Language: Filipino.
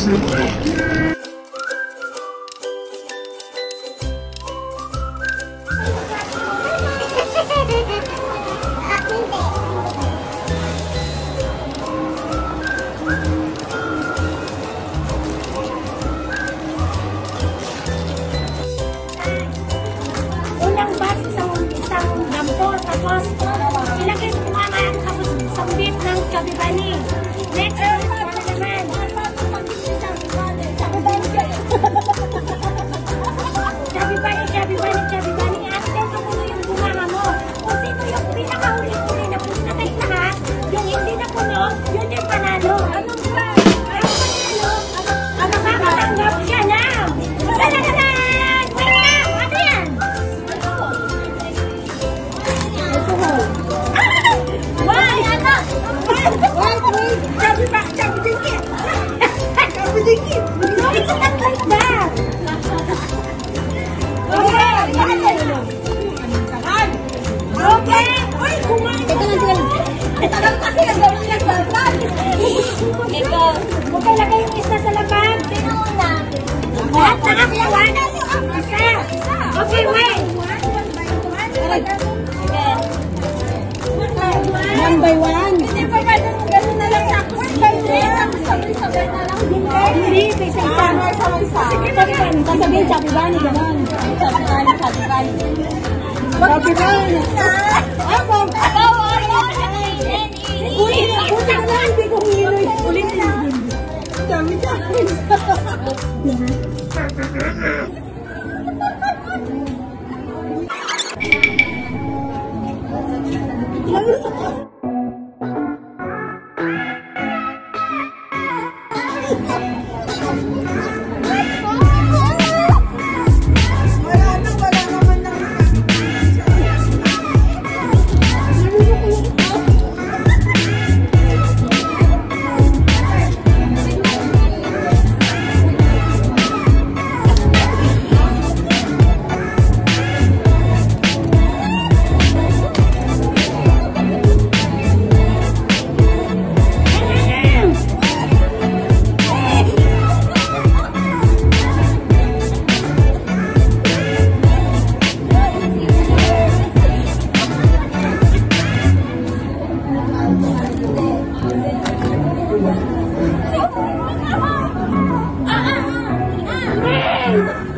você, velho. Ha! One by one. Hindi, isa isa. Sabi ka, sasabihin, sabi ba ni gano'n? Sabi ba ni, sabi ba ni. Sabi. Oh, 啊啊啊！啊！